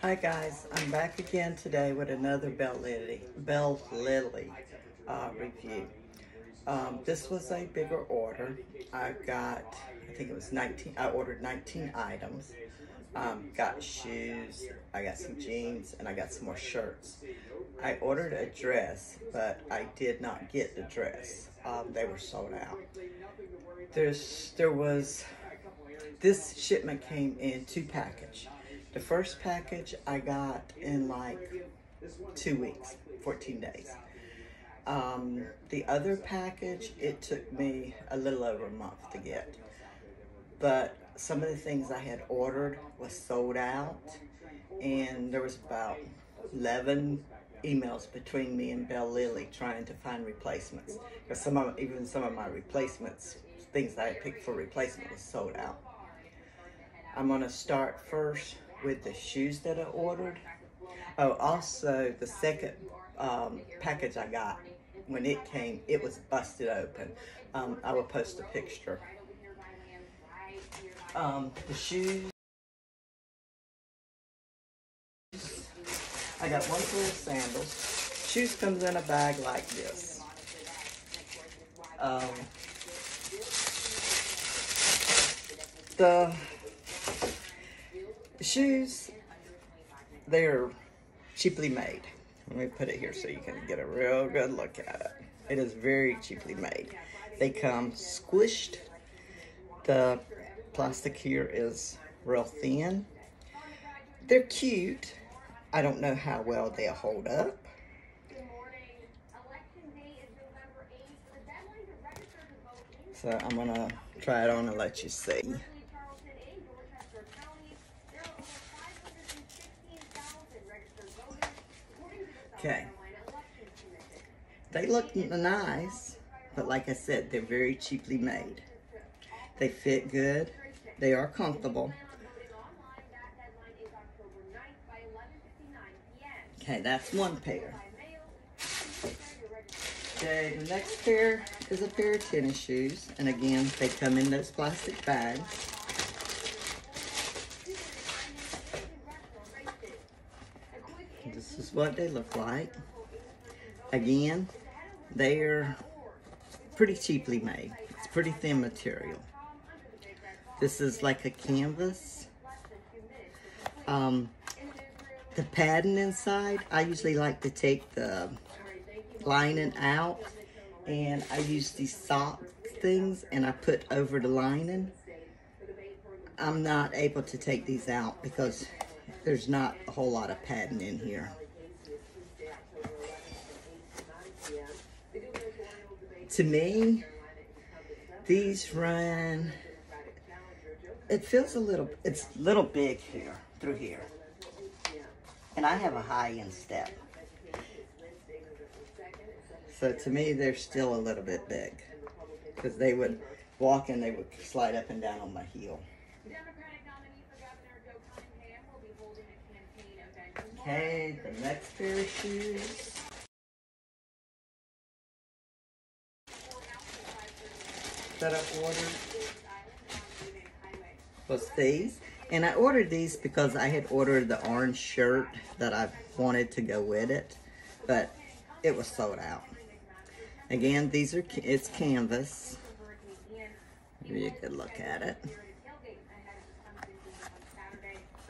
Hi guys, I'm back again today with another Bellelily, Bell Lily uh, review. Um, this was a bigger order. I got, I think it was 19, I ordered 19 items. Um, got shoes, I got some jeans, and I got some more shirts. I ordered a dress, but I did not get the dress. Um, they were sold out. There's, there was, this shipment came in two package. The first package I got in like two weeks, 14 days. Um, the other package, it took me a little over a month to get. But some of the things I had ordered was sold out and there was about 11 emails between me and Bellelily trying to find replacements. Because some of, even some of my replacements, things I picked for replacement was sold out. I'm gonna start first with the shoes that I ordered. Oh, also the second um, package I got, when it came, it was busted open. Um, I will post a picture. Um, the shoes. I got one pair of sandals. Shoes comes in a bag like this. Um, the shoes, they're cheaply made. Let me put it here so you can get a real good look at it. It is very cheaply made. They come squished. The plastic here is real thin. They're cute. I don't know how well they'll hold up. So I'm gonna try it on and let you see. Okay. They look nice, but like I said, they're very cheaply made. They fit good. They are comfortable. Okay, that's one pair. Okay, the next pair is a pair of tennis shoes. And again, they come in those plastic bags. This is what they look like. Again, they are pretty cheaply made. It's pretty thin material. This is like a canvas. Um, the padding inside, I usually like to take the lining out and I use these sock things and I put over the lining. I'm not able to take these out because there's not a whole lot of padding in here. To me, these run, it feels a little, it's a little big here, through here. And I have a high end step. So to me, they're still a little bit big. Because they would walk and they would slide up and down on my heel. Okay, the next pair of shoes. That I ordered was these. And I ordered these because I had ordered the orange shirt that I wanted to go with it. But it was sold out. Again, these are, it's canvas. Give you a good look at it.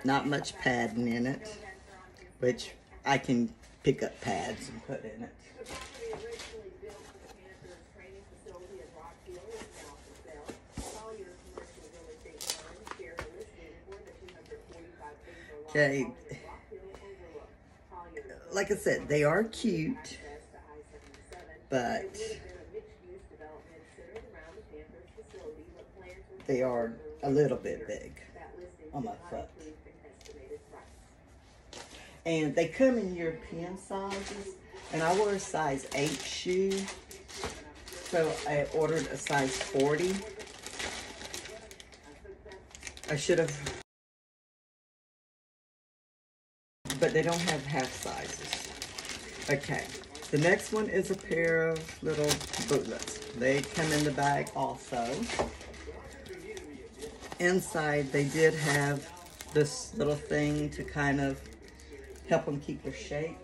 Not much padding in it, which I can pick up pads and put in it. Okay. Like I said, they are cute, but they are a little bit big on my foot. And they come in European sizes, and I wear a size 8 shoe, so I ordered a size 40. I should have but they don't have half sizes. Okay, the next one is a pair of little bootlets. They come in the bag also. Inside, they did have this little thing to kind of help them keep their shape.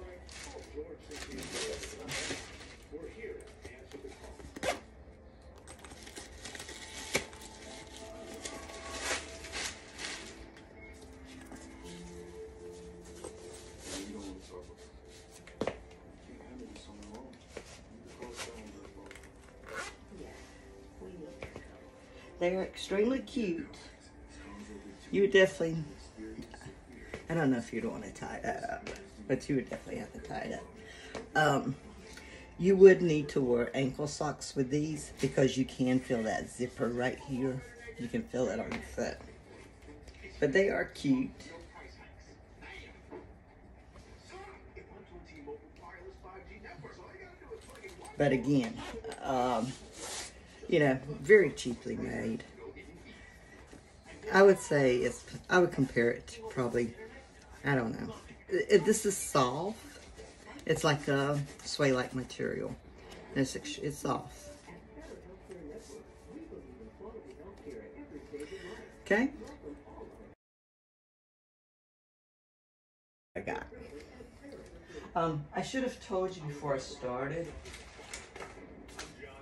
They are extremely cute. You would definitely, I don't know if you'd want to tie that up, but you would definitely have to tie it up. Um, you would need to wear ankle socks with these because you can feel that zipper right here. You can feel it on your foot. But they are cute. But again, um, you know, very cheaply made. I would say it's, I would compare it to probably, I don't know. This is soft. It's like a sway-like material. It's, it's soft. Okay. I got. Um, I should have told you before I started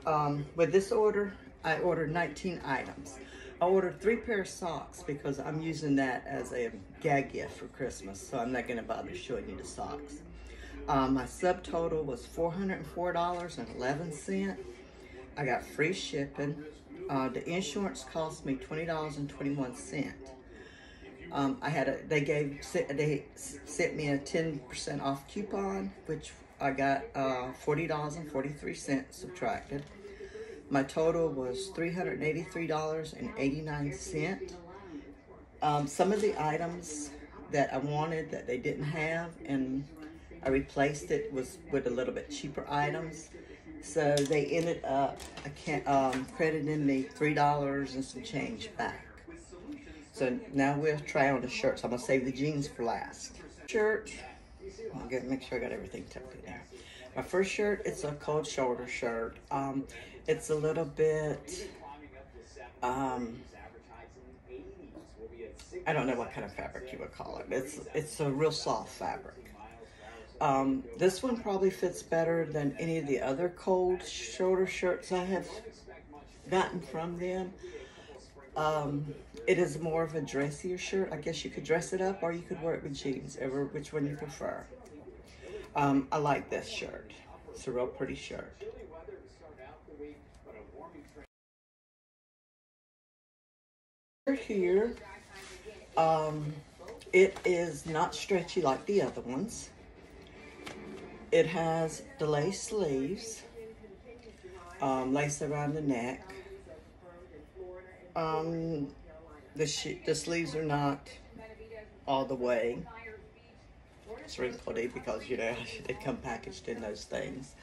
um, with this order, I ordered 19 items. I ordered three pair of socks because I'm using that as a gag gift for Christmas, so I'm not gonna bother showing you the socks. Um, my subtotal was $404.11. I got free shipping. Uh, the insurance cost me $20.21. Um, I had a, they gave, they sent me a 10% off coupon, which I got uh, $40.43 subtracted. My total was $383.89. Um, some of the items that I wanted that they didn't have and I replaced it was with a little bit cheaper items. So they ended up um, crediting me $3 and some change back. So now we'll try on the shirts. I'm gonna save the jeans for last. Shirt, I'll get, make sure I got everything tucked in there. My first shirt, it's a cold shoulder shirt. Um, it's a little bit, um, I don't know what kind of fabric you would call it. It's, it's a real soft fabric. Um, this one probably fits better than any of the other cold shoulder shirts I have gotten from them. Um, it is more of a dressier shirt. I guess you could dress it up or you could wear it with jeans, ever which one you prefer. Um, I like this shirt. It's a real pretty shirt. Here, um, it is not stretchy like the other ones. It has the lace sleeves, um, lace around the neck. Um, the, the sleeves are not all the way wrinkly because, you know, they come packaged in those things.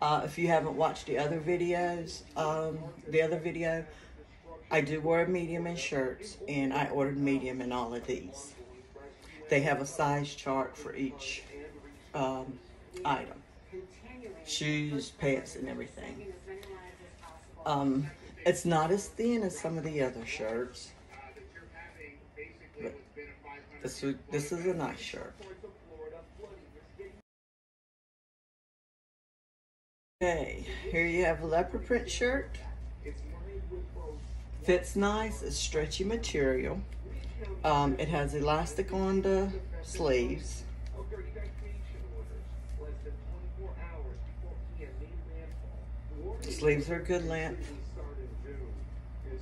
Uh, if you haven't watched the other videos, um, the other video, I do wear a medium in shirts, and I ordered medium in all of these. They have a size chart for each um, item. Shoes, pants, and everything. Um, it's not as thin as some of the other shirts. But this, this is a nice shirt. Okay, here you have a leopard print shirt. Fits nice, it's stretchy material. Um, it has elastic on the sleeves. The sleeves are a good length.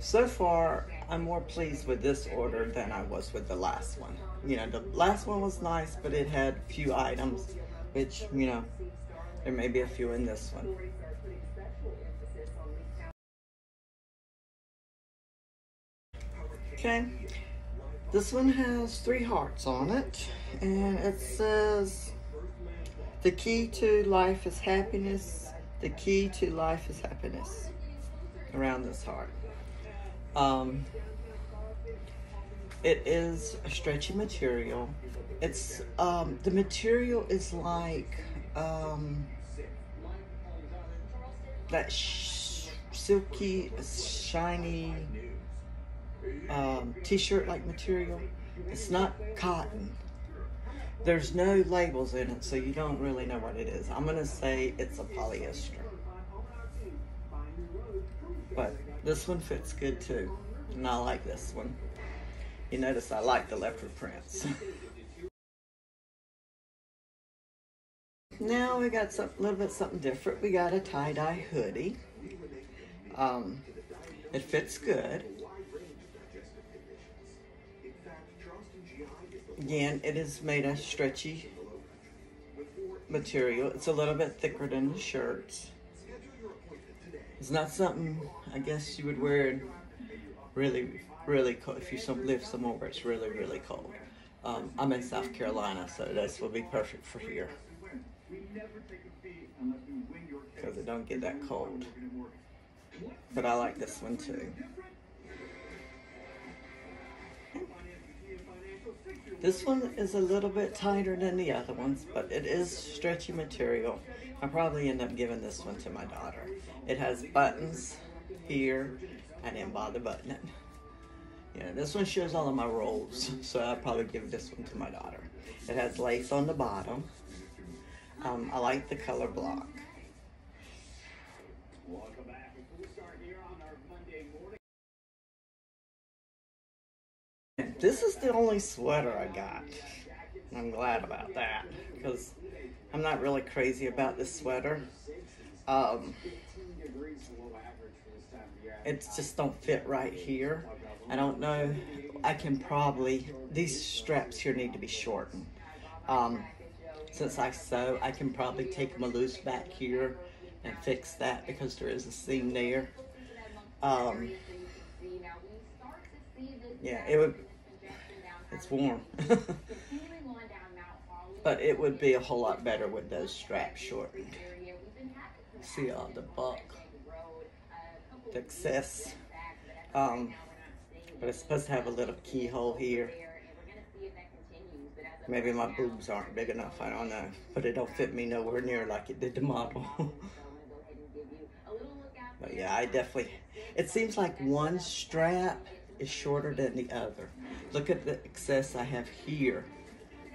So far, I'm more pleased with this order than I was with the last one. You know, the last one was nice, but it had few items, which, you know, there may be a few in this one. Okay. This one has three hearts on it, and it says, the key to life is happiness. The key to life is happiness around this heart. Um, it is a stretchy material. It's, um, the material is like, um, that sh silky, shiny um, t-shirt like material. It's not cotton. There's no labels in it, so you don't really know what it is. I'm gonna say it's a polyester. But this one fits good too. And I like this one. You notice I like the leopard prints. now we got a little bit something different. We got a tie-dye hoodie. Um, it fits good. Again, it is made of stretchy material. It's a little bit thicker than the shirts. It's not something I guess you would wear really, really cold if you some, live somewhere where it's really, really cold. Um, I'm in South Carolina, so this will be perfect for here. Because it don't get that cold. But I like this one too. This one is a little bit tighter than the other ones, but it is stretchy material. I'll probably end up giving this one to my daughter. It has buttons here. I didn't bother buttoning. Yeah, this one shows all of my rolls, so I'll probably give this one to my daughter. It has lace on the bottom. Um, I like the color block. This is the only sweater I got. I'm glad about that because I'm not really crazy about this sweater. Um, it just don't fit right here. I don't know. I can probably, these straps here need to be shortened. Um, since I sew, I can probably take them loose back here and fix that because there is a seam there. Um, yeah, it would, it's warm. but it would be a whole lot better with those straps shortened. See all the buck, the excess. Um, but it's supposed to have a little keyhole here. Maybe my boobs aren't big enough, I don't know. But it don't fit me nowhere near like it did the model. but yeah, I definitely, it seems like one strap is shorter than the other. Look at the excess I have here,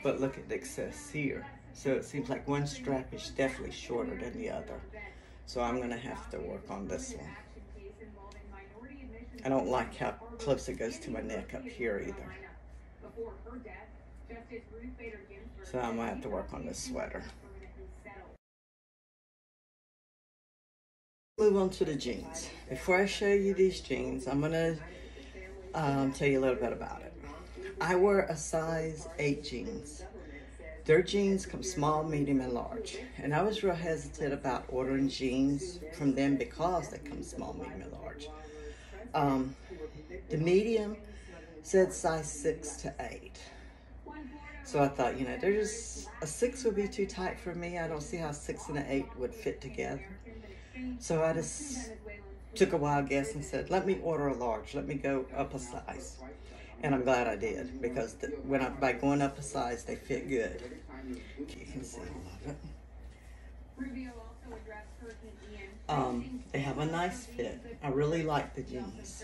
but look at the excess here. So it seems like one strap is definitely shorter than the other. So I'm gonna have to work on this one. I don't like how close it goes to my neck up here either. So I'm gonna have to work on this sweater. Move on to the jeans. Before I show you these jeans, I'm gonna um, tell you a little bit about it. I wear a size 8 jeans. Their jeans come small, medium, and large. And I was real hesitant about ordering jeans from them because they come small, medium, and large. Um, the medium said size 6 to 8. So I thought, you know, there's a 6 would be too tight for me. I don't see how 6 and an 8 would fit together. So I just took a wild guess and said, let me order a large. Let me go up a size. And I'm glad I did because the, when I, by going up a size, they fit good. You can see lot of it. Um, they have a nice fit. I really like the jeans.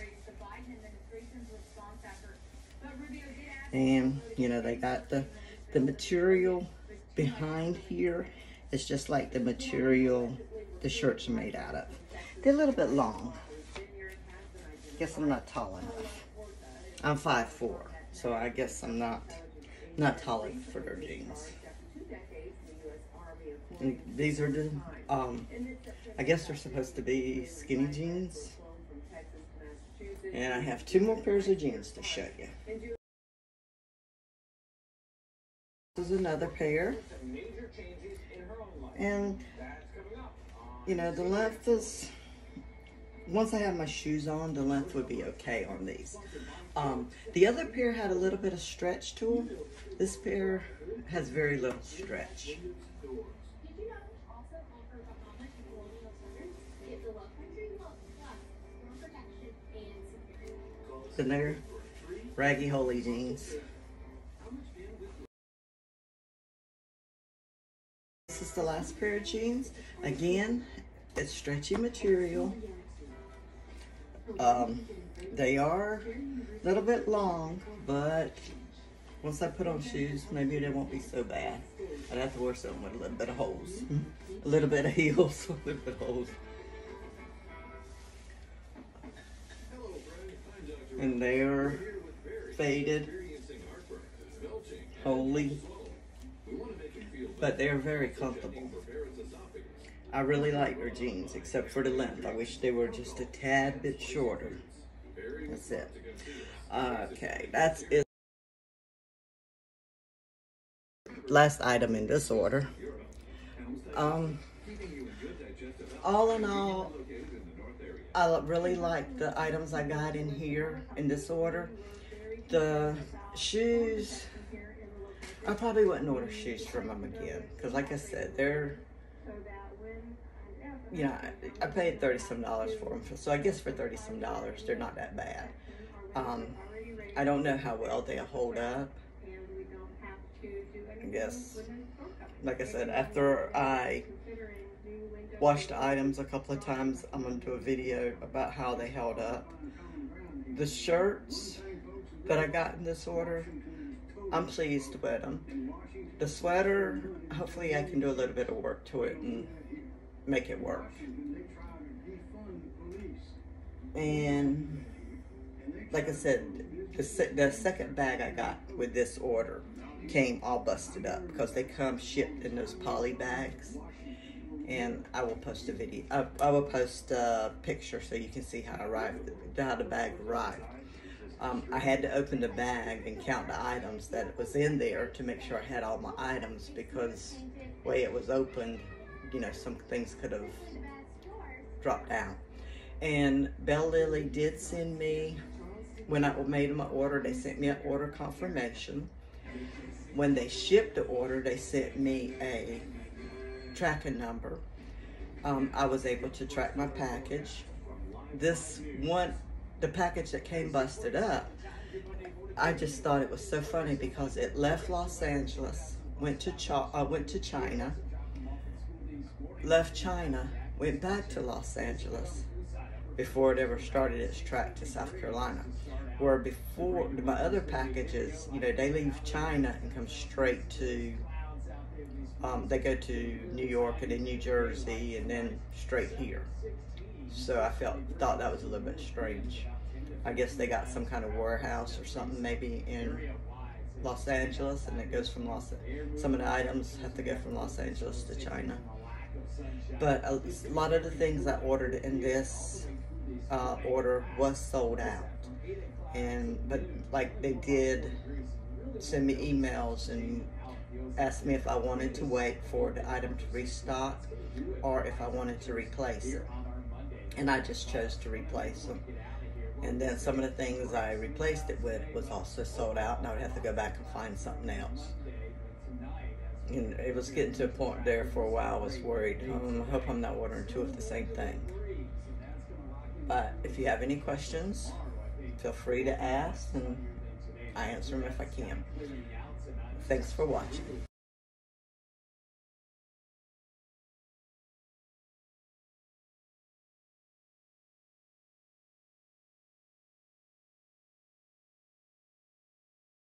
And, you know, they got the, the material behind here. It's just like the material the shirts are made out of. They're a little bit long. Guess I'm not tall enough. I'm 5'4", so I guess I'm not not tall enough for their jeans. And these are the, um, I guess they're supposed to be skinny jeans. And I have two more pairs of jeans to show you. This is another pair. And, you know, the length is once I have my shoes on, the length would be okay on these. Um, the other pair had a little bit of stretch to them. This pair has very little stretch. Then they're raggy holy jeans. This is the last pair of jeans. Again, it's stretchy material. Um, they are a little bit long, but once I put on shoes, maybe they won't be so bad. I'd have to wear something with a little bit of holes. Mm-hmm. A little bit of heels, a little bit of holes. And they're faded, holy, but they're very comfortable. I really like their jeans, except for the length. I wish they were just a tad bit shorter. That's it. Okay, that's it. Last item in this order. Um, all in all, I really like the items I got in here in this order. The shoes, I probably wouldn't order shoes from them again because, like I said, they're you know, I, paid thirty some dollars for them, so I guess for thirty some dollars, they're not that bad. Um, I don't know how well they hold up. I guess, like I said, after I washed the items a couple of times, I'm gonna do a video about how they held up. The shirts that I got in this order, I'm pleased with them. The sweater, hopefully I can do a little bit of work to it and make it work. And like I said, the, se the second bag I got with this order came all busted up because they come shipped in those poly bags. And I will post a video. I, I will post a picture so you can see how I arrived, how the bag arrived. Um, I had to open the bag and count the items that was in there to make sure I had all my items because the way it was opened, you know, some things could have dropped out. And Bellelily did send me, when I made my order, they sent me an order confirmation. When they shipped the order, they sent me a tracking number. Um, I was able to track my package. This one, the package that came busted up, I just thought it was so funny because it left Los Angeles, went to Ch uh, went to China, left China, went back to Los Angeles before it ever started its track to South Carolina. Where before, my other packages, you know, they leave China and come straight to, um, they go to New York and then New Jersey and then straight here. So I felt thought that was a little bit strange. I guess they got some kind of warehouse or something maybe in Los Angeles and it goes from Los some of the items have to go from Los Angeles to China. But a, lot of the things I ordered in this uh, order was sold out. And, but like they did send me emails and asked me if I wanted to wait for the item to restock or if I wanted to replace it. And I just chose to replace them. And then some of the things I replaced it with was also sold out and I would have to go back and find something else and it was getting to a point there for a while. I was worried. Um, I hope I'm not ordering two of the same thing. But if you have any questions, feel free to ask, and I answer them if I can. Thanks for watching.